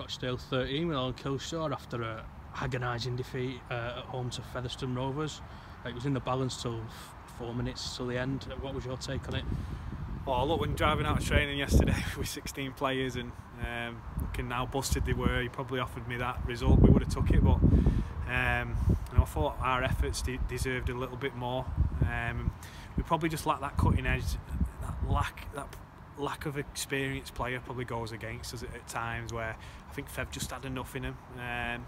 Rochdale 13 with Alan Kilshaw after a agonising defeat uh, at home to Featherstone Rovers. It was in the balance till four minutes till the end. What was your take on it? Well, look, when driving out of training yesterday with 16 players and um, looking how busted they were, he probably offered me that result. We would have took it, but um, you know, I thought our efforts de deserved a little bit more. Um, we probably just lacked that cutting edge, that lack, that lack of experienced player probably goes against us at, at times where I think Fev just had enough in him. Um,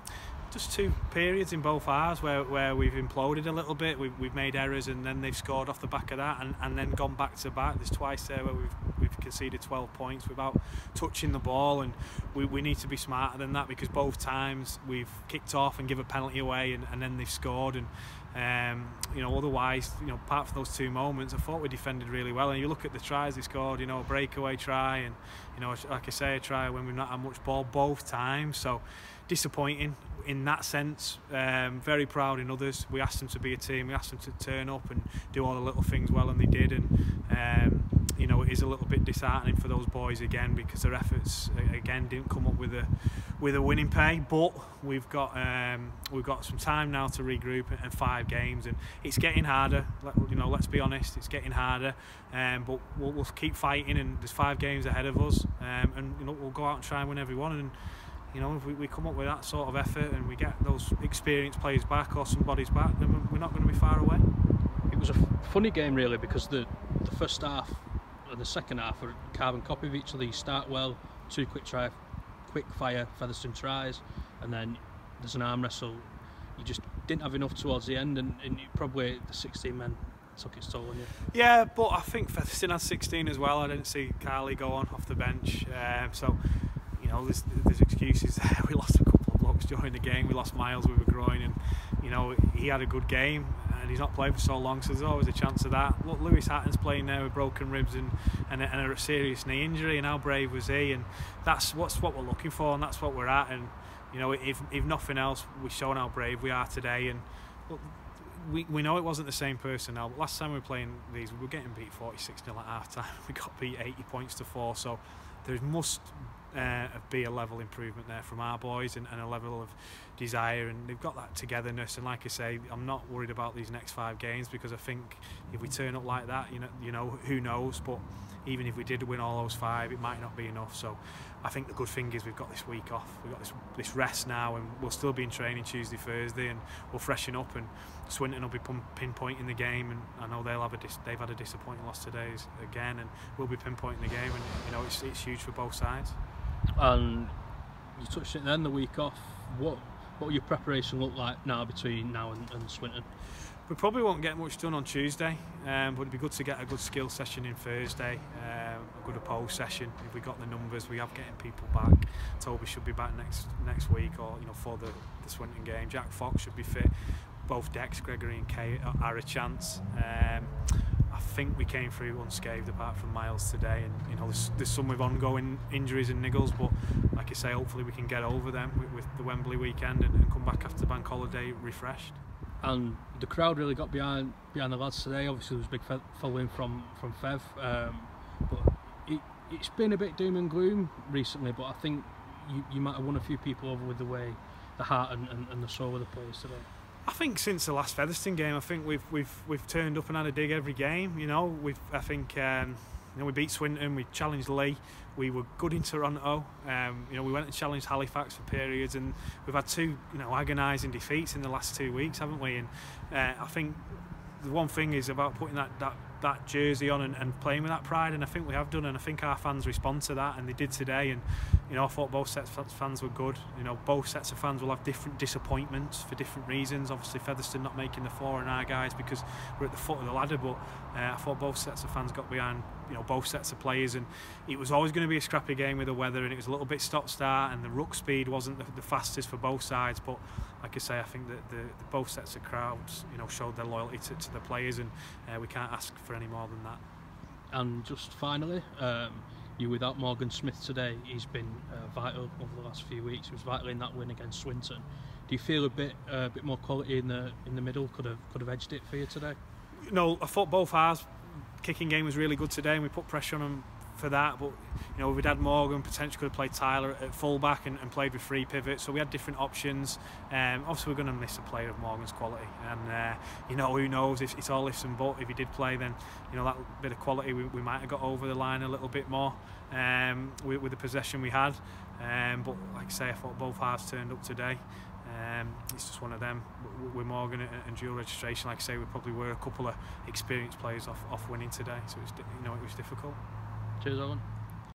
just two periods in both halves where, where we've imploded a little bit. We've, we've made errors and then they've scored off the back of that and, and then gone back to back. There's twice there where we've, we've conceded 12 points without touching the ball and we, we need to be smarter than that because both times we've kicked off and give a penalty away and, and then they've scored and um, you know, otherwise, you know, apart from those two moments, I thought we defended really well. And you look at the tries they scored, you know, a breakaway try, and you know, like I say, a try when we've not had much ball both times. So disappointing in that sense. Um, very proud in others. We asked them to be a team. We asked them to turn up and do all the little things well, and they did. And um, a little bit disheartening for those boys again because their efforts again didn't come up with a with a winning pay. But we've got um, we've got some time now to regroup and five games, and it's getting harder. You know, let's be honest, it's getting harder. Um, but we'll, we'll keep fighting, and there's five games ahead of us, um, and you know, we'll go out and try and win every one. And you know, if we, we come up with that sort of effort and we get those experienced players back or somebody's back, then we're not going to be far away. It was a funny game really because the the first half and the second half were carbon copy of each other. You start well, two quick try, quick fire Featherstone tries, and then there's an arm wrestle. You just didn't have enough towards the end, and, and probably the 16 men took its toll on you. Yeah, but I think Featherstone had 16 as well. I didn't see Carly go on off the bench, um, so you know there's, there's excuses. We lost a couple of blocks during the game. We lost Miles with a groin, and you know he had a good game and he's not played for so long, so there's always a chance of that. Look, Lewis Hatton's playing now with broken ribs and, and, a, and a serious knee injury, and how brave was he? And that's what's what we're looking for, and that's what we're at. And you know, if if nothing else, we've shown how brave we are today. And look, we, we know it wasn't the same personnel. But last time we were playing these, we were getting beat 46 0 at half time. We got beat 80 points to four. So there must uh, be a level improvement there from our boys and, and, a level of desire and they've got that togetherness. And like I say I'm not worried about these next five games because I think if we turn up like that you know you know who knows? But even if we did win all those five it might not be enough. So I think the good thing is we've got this week off. We've got this, this rest now and we'll still be in training Tuesday Thursday and we'll freshen up and Swinton will be pinpointing the game. And I know they'll have a they've had a disappointing loss today again and we'll be pinpointing the game. And you know it's, it's huge for both sides and you touched it then the week off. What what will your preparation look like now between now and, and Swinton? We probably won't get much done on Tuesday, um, but it'd be good to get a good skill session in Thursday, um, a good opposed session. If we got the numbers, we have getting people back. Toby should be back next next week, or you know for the the Swinton game. Jack Fox should be fit. Both Dex, Gregory, and Kay are a chance. Um, think we came through unscathed apart from Miles today and you know there's, there's some with ongoing injuries and niggles but like I say hopefully we can get over them with, with the Wembley weekend and, and, come back after bank holiday refreshed. And the crowd really got behind behind the lads today. Obviously there was a big following from from Fev um, but it, it's been a bit doom and gloom recently but I think you, you might have won a few people over with the way the heart and, and, and the soul of the players today I think since the last Featherstone game, I think we've we've we've turned up and had a dig every game. You know, we've I think um, you know we beat Swinton, we challenged Leigh, we were good in Toronto. Um, you know, we went and challenged Halifax for periods, and we've had two you know agonising defeats in the last two weeks, haven't we? And uh, I think the one thing is about putting that that that jersey on and, and, playing with that pride and I think we have done and I think our fans respond to that and they did today and you know I thought both sets of fans were good. You know both sets of fans will have different disappointments for different reasons. Obviously Featherstone not making the four and our guys because we're at the foot of the ladder but uh, I thought both sets of fans got behind you know both sets of players and it was always going to be a scrappy game with the weather and it was a little bit stop start and the ruck speed wasn't the, the fastest for both sides but like I say I think that the, the both sets of crowds you know showed their loyalty to, to the players and uh, we can't ask for any more than that. And just finally um, you without Morgan Smith today he's been uh, vital over the last few weeks. He was vital in that win against Swinton. Do you feel a bit a uh, bit more quality in the in the middle? Could have could have edged it for you today? No I thought both halves kicking game was really good today and we put pressure on them for that. But you know, we'd had Morgan potentially could have played Tyler at fullback and, and played with three pivots, so we had different options. Um, obviously, we're going to miss a player of Morgan's quality, and uh, you know, who knows? If it's all ifs and buts. If he did play, then you know that bit of quality we, we might have got over the line a little bit more um, with, with the possession we had. Um, but like I say, I thought both halves turned up today. Um, it's just one of them. We're Morgan and dual registration, like I say, we probably were a couple of experienced players off, off winning today, so it was, you know it was difficult. Cheers, Owen.